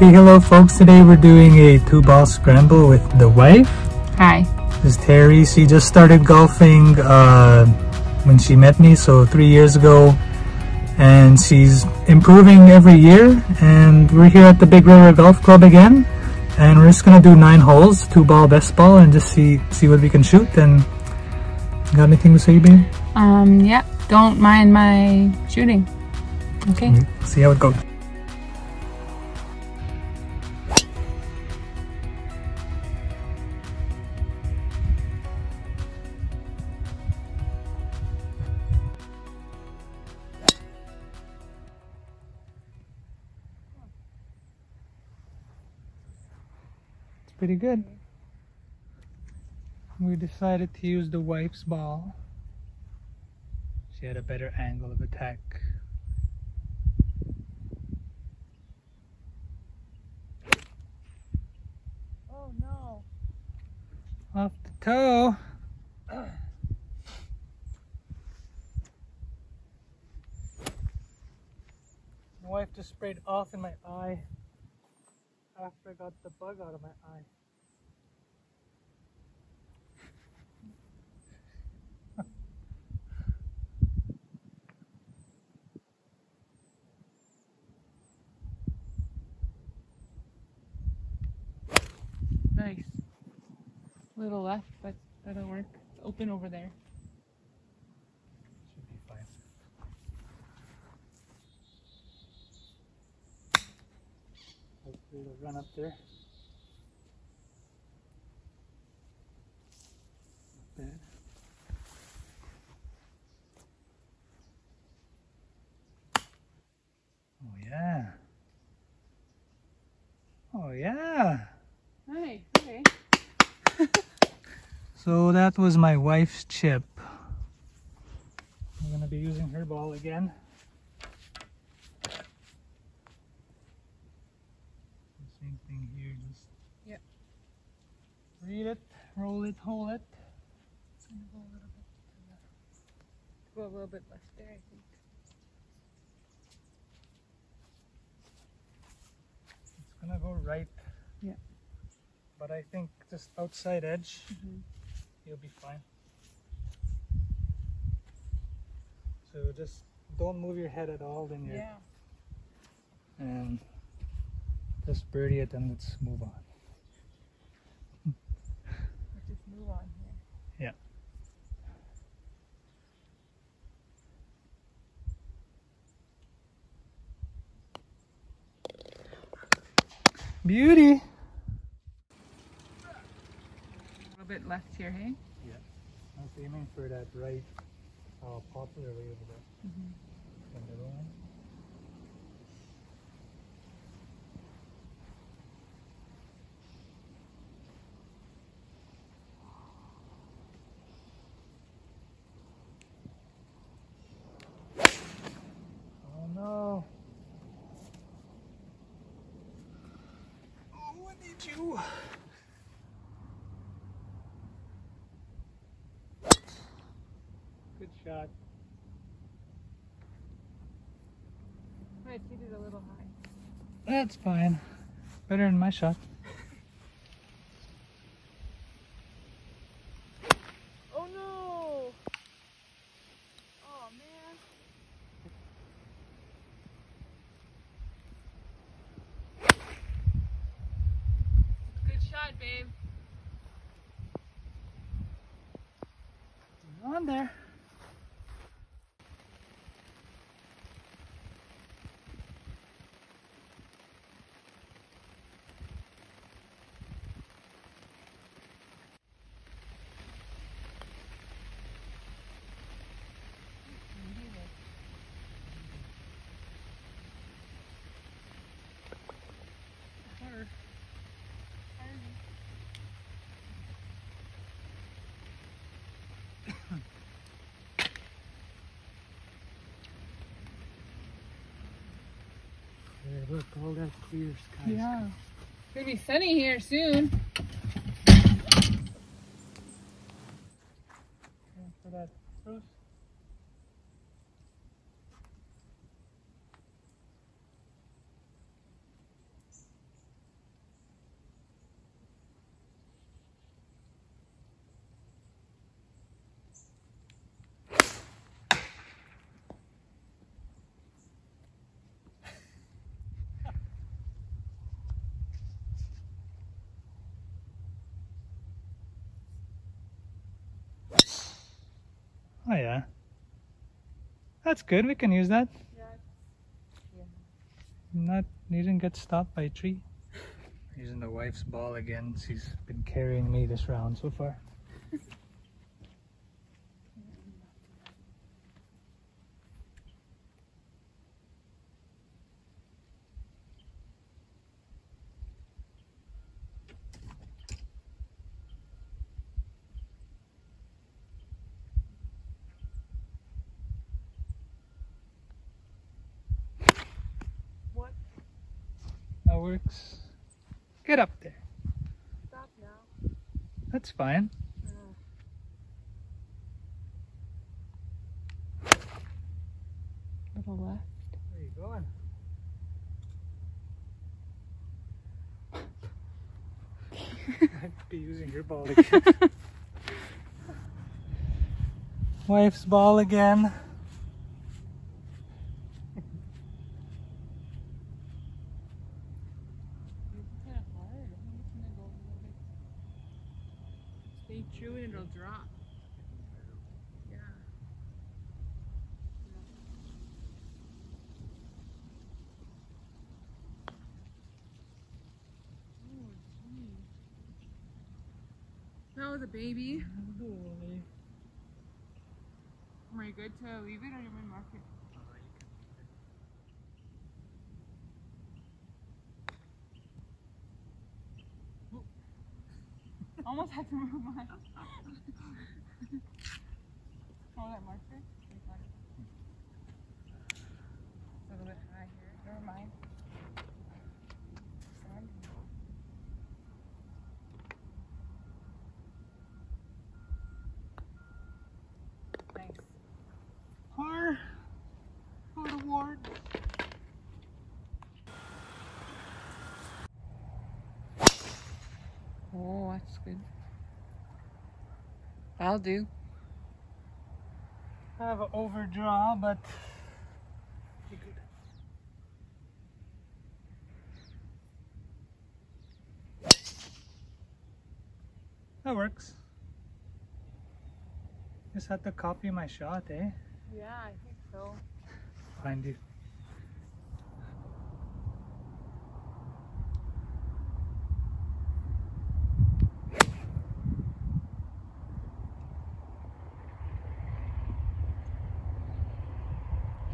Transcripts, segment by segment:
Okay, hello folks. Today we're doing a two ball scramble with the wife. Hi. This is Terry. She just started golfing uh, when she met me, so three years ago. And she's improving every year. And we're here at the Big River Golf Club again. And we're just gonna do nine holes, two ball, best ball, and just see see what we can shoot. And got anything to say, babe? Um, yeah, don't mind my shooting. Okay. See how it goes. Pretty good. We decided to use the wife's ball. She had a better angle of attack. Oh no. Off the toe. My wife just sprayed off in my eye after I got the bug out of my eye. Nice. Little left, but that'll work. It's open over there. Should be fine. Run up there. Not bad. Oh yeah. Oh yeah. Nice. Okay. So that was my wife's chip. I'm gonna be using her ball again. Same thing here, just Yep. Read it, roll it, hold it. It's gonna go a little bit to the left. Go a little bit left there, I think. It's gonna go right. Yeah. But I think just outside edge, Mhm. you'll be fine. So just don't move your head at all, then you're Yeah. and just birdie it and let's move on. Let's just move on here. Yeah. Beauty. A little bit left here, hey? Yeah. I was aiming for that right uh, popular way over there. Mhm. From the one. Oh no. Oh, you. Good shot. I hit it a little high. That's fine. Better than my shot. Babe. On there. There, look, all that clear sky. Yeah. It's gonna be sunny here soon. For that Bruce. Oh yeah. That's good. We can use that. Yeah. Not didn't get stopped by a tree. Using the wife's ball again. She's been carrying me this round so far. What? That works. Get up there. Stop now. That's fine. Uh-huh. Little left. Where you going? I'd be using your ball again. Wife's ball again. It's kind of hard. I think it's gonna go a little bit. Stay true and it'll drop. Yeah. Oh, gee. That was a baby. Are you good to leave it or you want to mark it? Almost had to move my. oh, that marker? Okay, got it. It's a little bit high here. Never mind. Sand. Nice. Par. Photo award. Oh, that's good. I'll do. I have an overdraw, but be good. That works. Just had to copy my shot, eh? Yeah, I think so. Find you.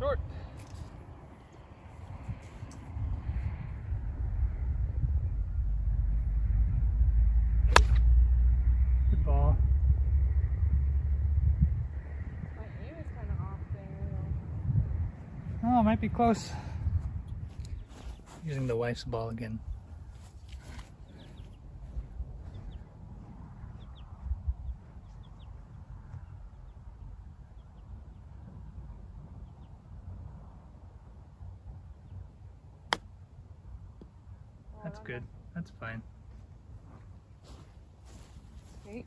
Short. Good ball. My aim is kind of off there. Oh, might be close. Using the wife's ball again. That's good. That's fine. Okay.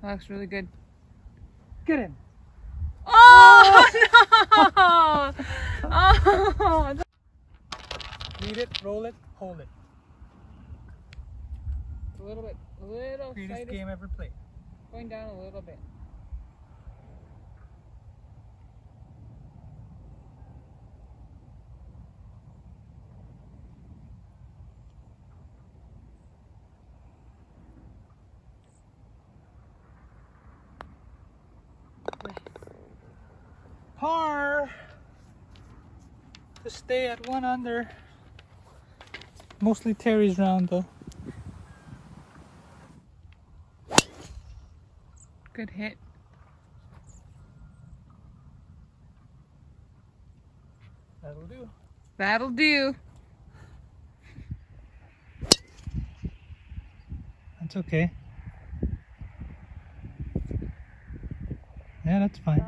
That looks really good. Get in. Oh no! Oh, Read it, roll it, hold it. a little bit, a little Greatest game ever played. going down a little bit. Par to stay at one under. Mostly Terry's round though. Good hit. That'll do. That'll do. That's okay. Yeah, that's fine.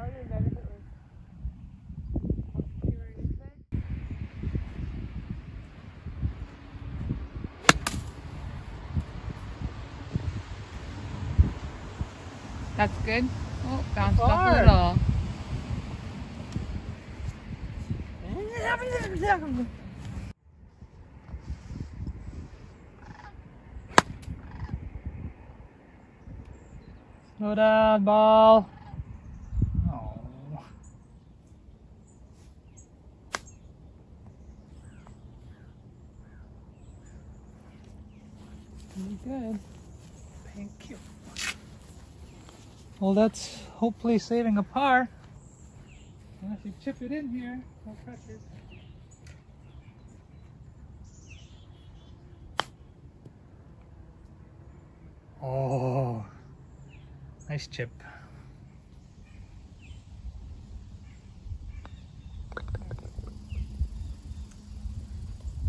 That's good. Oh, bounced Hard. off a little. Slow down, ball. Well, that's hopefully saving a par. Unless you chip it in here, no pressure. Oh, nice chip.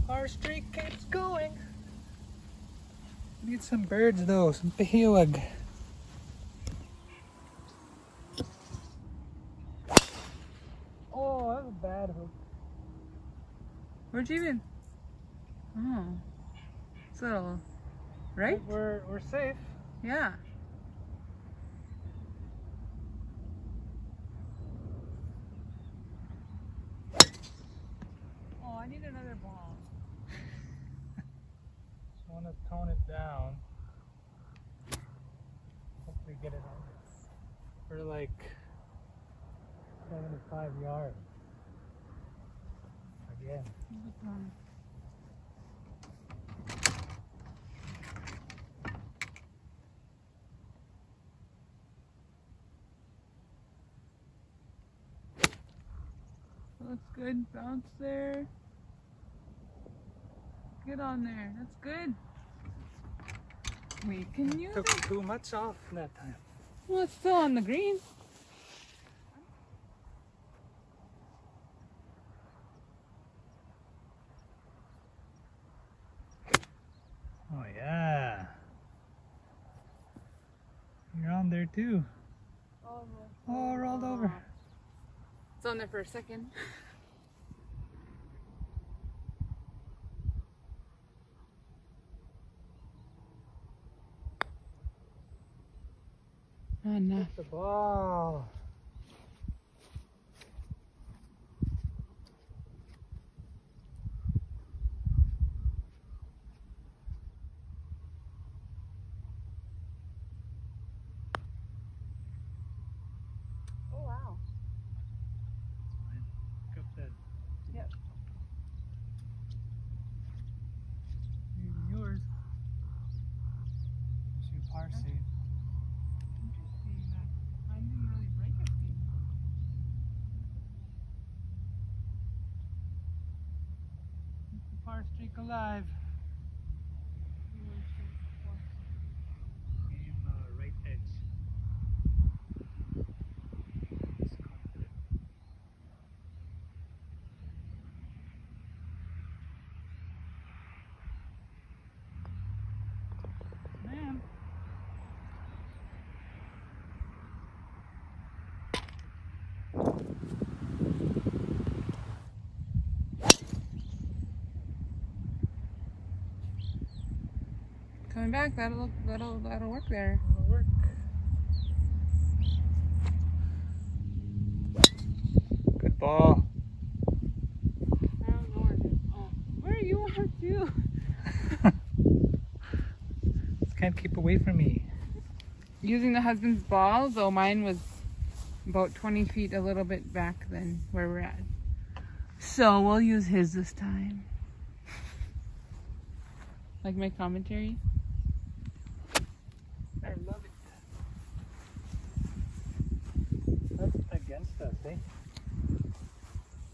Our streak keeps going. Need some birds though, some pahiwag. Oh, that was a bad hook. Where'd even? Oh. So, right? We're we're safe. Yeah. Oh, I need another ball. Just want to tone it down. Hopefully get it on for like 75 yards. Again. Looks good. Bounce there. Get on there. That's good. We can use Took it. too much off that time. Well, it's still on the green. Oh yeah. You're on there too. Oh, rolled over. It's on there for a second. Not enough. The ball. Oh wow. Pick up that. Yep. Even yours. It's your par save. Interesting. I I didn't really break it. Keep streak alive. Aim uh, right edge. It's confident. Man. Coming back, that'll look, that'll that'll work there. It'll work. Good ball. I don't where it is. Oh, where you are too? Just can't keep away from me. Using the husband's ball, though mine was about 20 feet, a little bit back than where we're at. So we'll use his this time. like my commentary. I love it. That's against us, eh?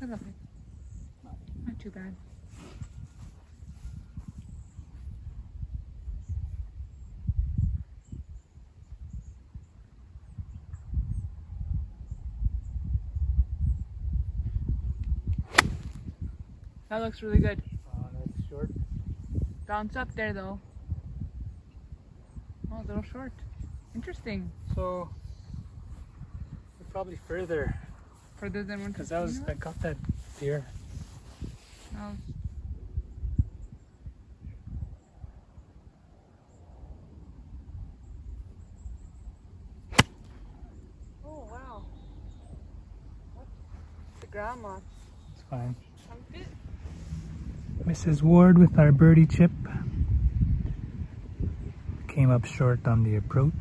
I love it. Not too bad. That looks really good. Oh, that's short. Bounce up there though. Oh, a little short. Interesting. So, we're probably further Further than one. because I was I got that deer. Oh. Oh wow. What? The ground moss. It's fine. Some fit. Mrs. Ward with our birdie chip came up short on the approach.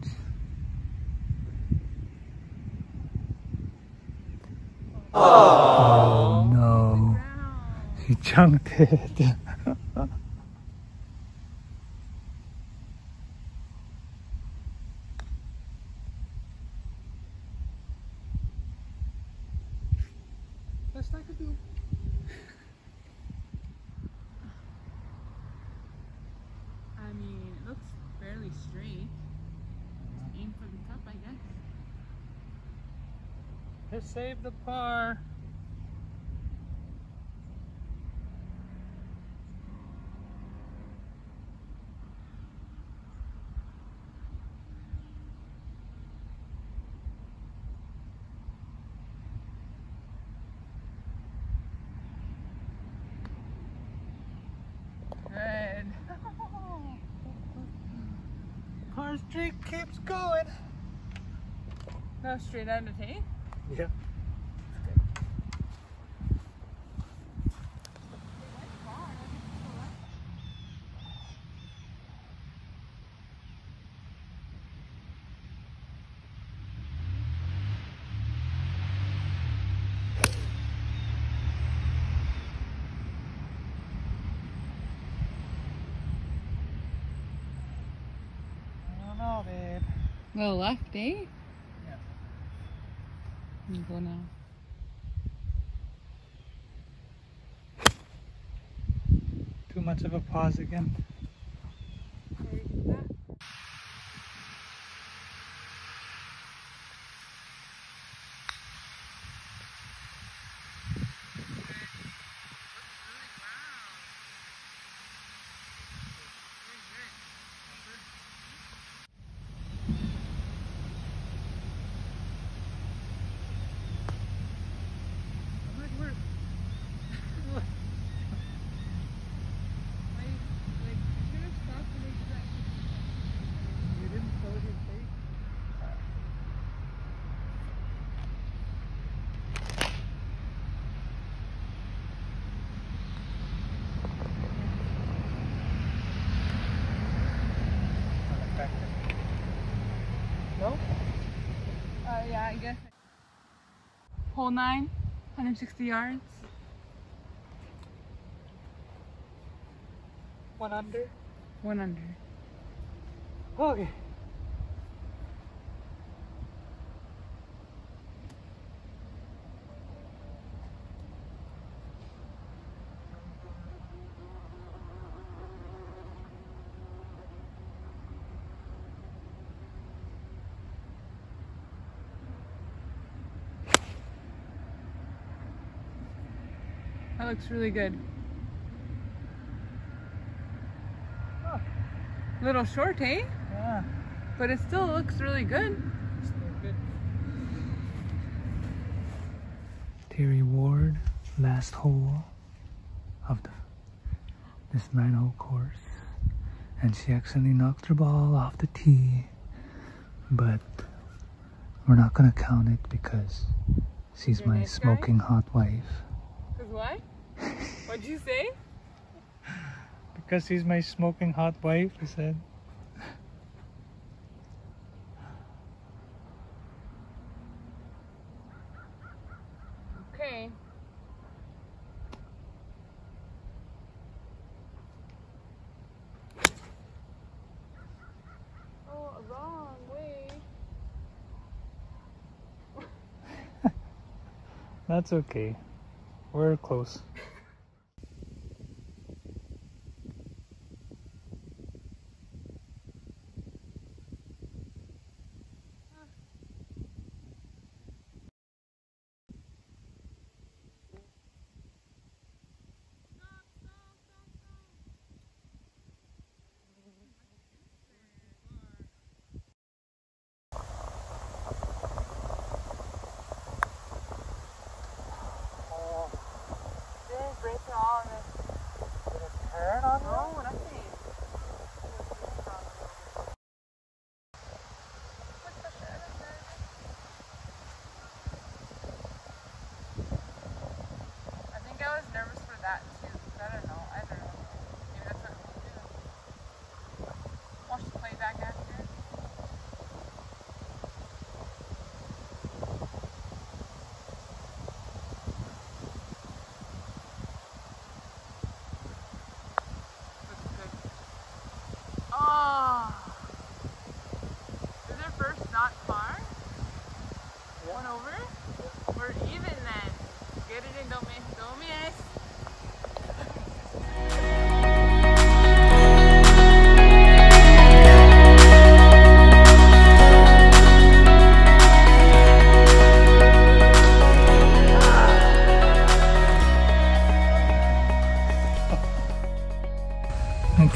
Aww. Oh no, she chunked it. Just save the par. Par streak keeps going. no, straight hay. Yeah. I don't babe. Well, left, eh? Go now. Too much of a pause again. You didn't close your face? No? Uh, yeah, I guess. Hole nine, 160 yards. One under? One under. Oh, okay. That looks really good. Oh. Little short, eh? Yeah. But it still looks really good. Good. Terry Ward, last hole of the, this nine hole course. And she accidentally knocked her ball off the tee. But we're not gonna count it because she's You're my nice smoking hot wife. What'd you say? Because she's my smoking hot wife, I said. Okay. Oh, wrong way. That's okay. We're close.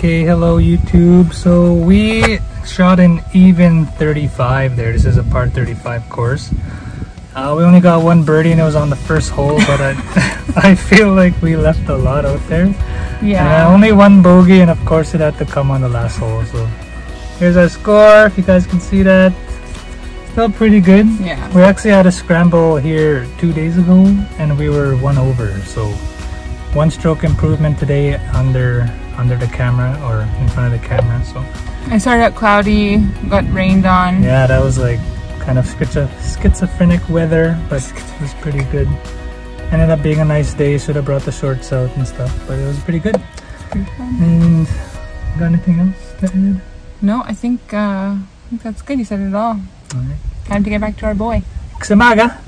Okay, hello YouTube. So we shot an even 35 there. This is a par 35 course. Uh, we only got one birdie and it was on the first hole, but I, I feel like we left a lot out there. Yeah. Uh, only one bogey, and of course it had to come on the last hole. So here's our score. If you guys can see that, still pretty good. yeah. We actually had a scramble here two days ago, and we were one over. So one stroke improvement today under under the camera or in front of the camera. So I started out cloudy, got rained on. yeah, that was like kind of schizo- schizophrenic weather, but it was pretty good. Ended up being a nice day. Should have brought the shorts out and stuff, but it was pretty good. Pretty fun. And got anything else to add? No, I think uh, I think that's good. You said it all. Alright. Time to get back to our boy. Ksamaga!